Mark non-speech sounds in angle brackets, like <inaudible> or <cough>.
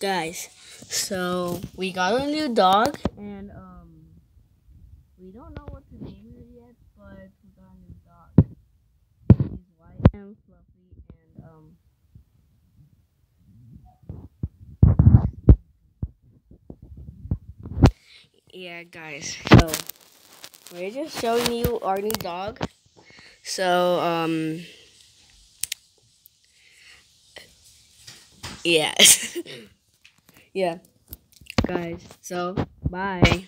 guys, so we got a new dog, and um, we don't know what to name her yet, but we got a new dog. She's white and fluffy, and um. Yeah, guys. So we're just showing you our new dog. So um. <laughs> Yeah. <laughs> yeah. Guys, so bye.